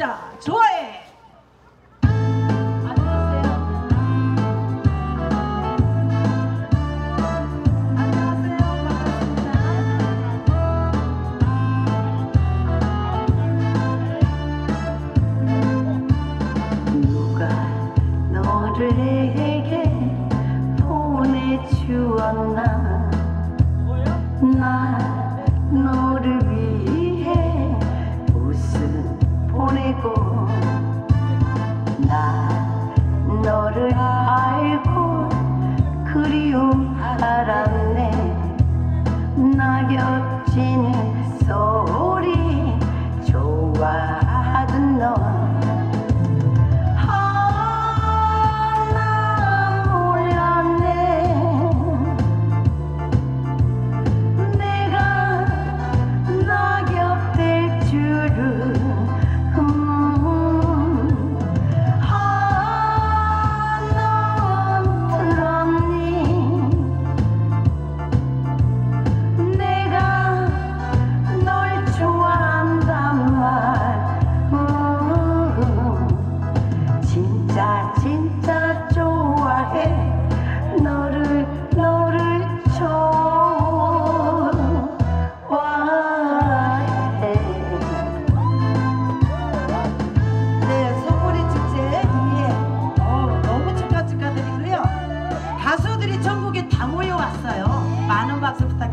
진짜 좋아해. 나 너를 나 곁지는 소리 좋아하던 너 친구들이 전국에 다 모여왔어요. 네. 많은 박수 부탁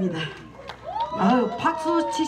감사합니다. 아유 박수 치.